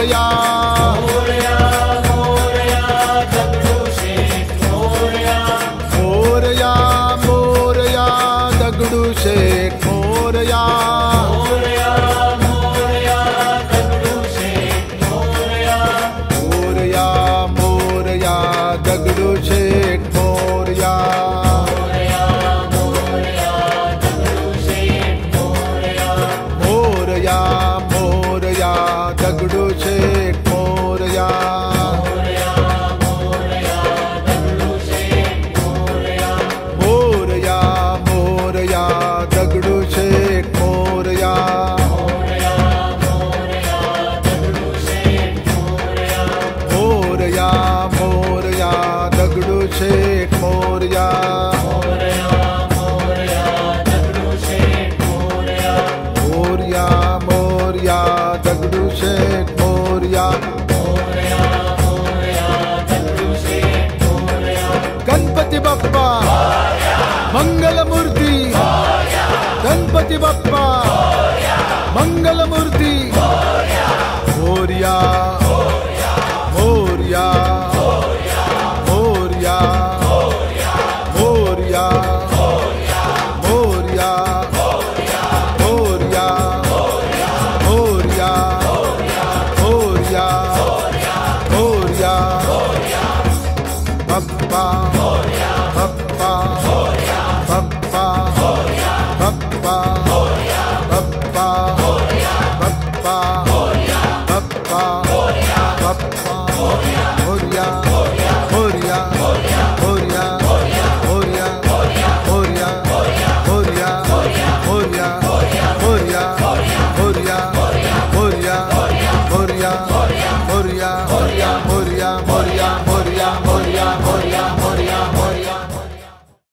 Morya. Morya Dagdu Sheikh Morya. Morya Morya Dagdu Sheikh Dagdu Sheth Morya Ganpati Bappa Mangalmurti Ganpati Bappa Mangalmurti Bappa Bappa Morya Morya Morya Morya Morya Morya Morya Morya Morya Morya Morya Morya